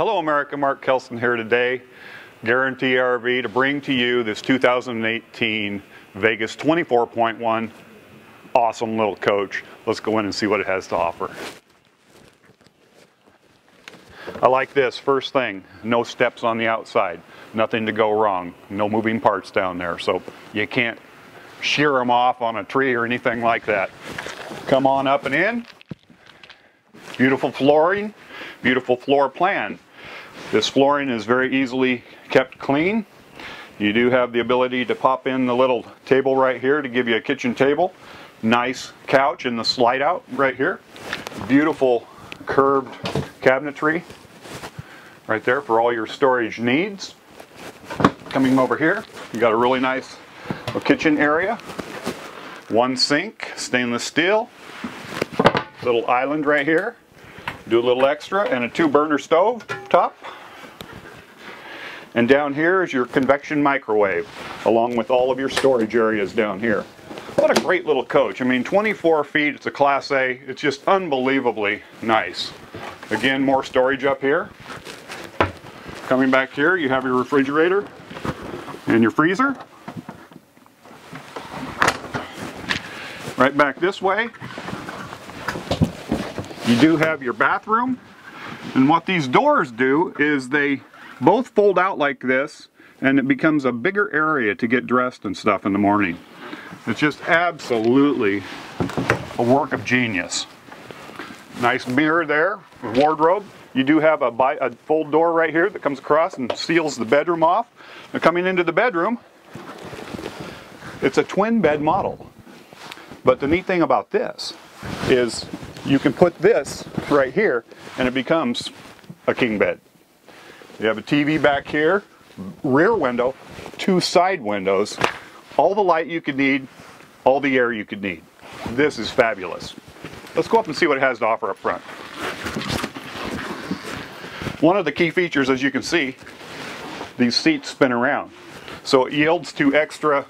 Hello America, Mark Kelson here today. Guaranty RV to bring to you this 2018 Vegas 24.1 awesome little coach. Let's go in and see what it has to offer. I like this first thing, no steps on the outside, nothing to go wrong, no moving parts down there, so you can't shear them off on a tree or anything like that. Come on up and in. Beautiful flooring, beautiful floor plan. This flooring is very easily kept clean. You do have the ability to pop in the little table right here to give you a kitchen table. Nice couch in the slide out right here. Beautiful curved cabinetry right there for all your storage needs. Coming over here, you got a really nice kitchen area. One sink, stainless steel. Little island right here. Do a little extra and a two burner stove top. And down here is your convection microwave, along with all of your storage areas down here. What a great little coach. I mean, 24 feet, it's a Class A. It's just unbelievably nice. Again, more storage up here. Coming back here, you have your refrigerator and your freezer. Right back this way, you do have your bathroom. And what these doors do is they both fold out like this and it becomes a bigger area to get dressed and stuff in the morning. It's just absolutely a work of genius. Nice mirror there, wardrobe. You do have a, a fold door right here that comes across and seals the bedroom off. Now coming into the bedroom, it's a twin bed model. But the neat thing about this is you can put this right here and it becomes a king bed. You have a TV back here, rear window, two side windows, all the light you could need, all the air you could need. This is fabulous. Let's go up and see what it has to offer up front. One of the key features, as you can see, these seats spin around. So it yields to extra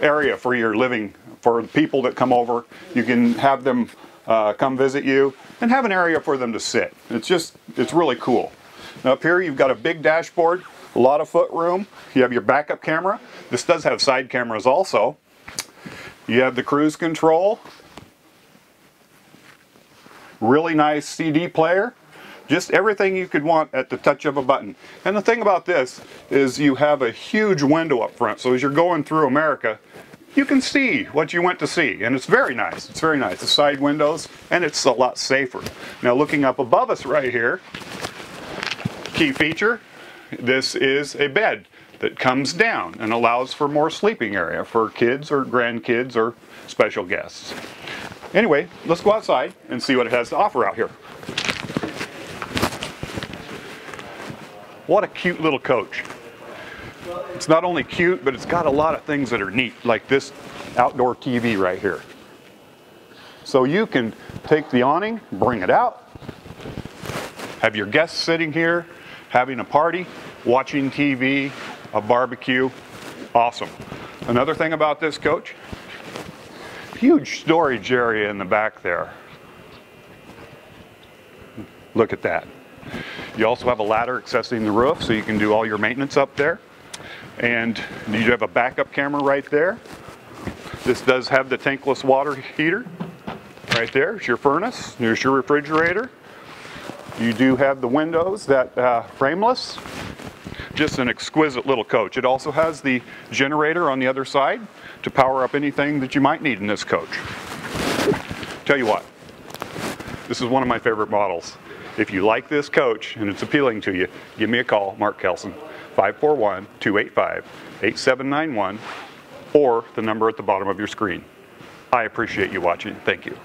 area for your living, for people that come over. You can have them uh, come visit you and have an area for them to sit. It's just, it's really cool. Now up here you've got a big dashboard, a lot of foot room. You have your backup camera. This does have side cameras also. You have the cruise control. Really nice CD player. Just everything you could want at the touch of a button. And the thing about this is you have a huge window up front. So as you're going through America, you can see what you went to see. And it's very nice. It's very nice. The side windows, and it's a lot safer. Now looking up above us right here, Key feature, this is a bed that comes down and allows for more sleeping area for kids or grandkids or special guests. Anyway, let's go outside and see what it has to offer out here. What a cute little coach. It's not only cute, but it's got a lot of things that are neat, like this outdoor TV right here. So you can take the awning, bring it out, have your guests sitting here, having a party, watching TV, a barbecue, awesome. Another thing about this coach, huge storage area in the back there. Look at that. You also have a ladder accessing the roof so you can do all your maintenance up there. And you have a backup camera right there. This does have the tankless water heater right there. It's your furnace. Here's your refrigerator. You do have the windows that uh, frameless. Just an exquisite little coach. It also has the generator on the other side to power up anything that you might need in this coach. Tell you what, this is one of my favorite models. If you like this coach and it's appealing to you, give me a call, Mark Kelson, 541-285-8791, or the number at the bottom of your screen. I appreciate you watching. Thank you.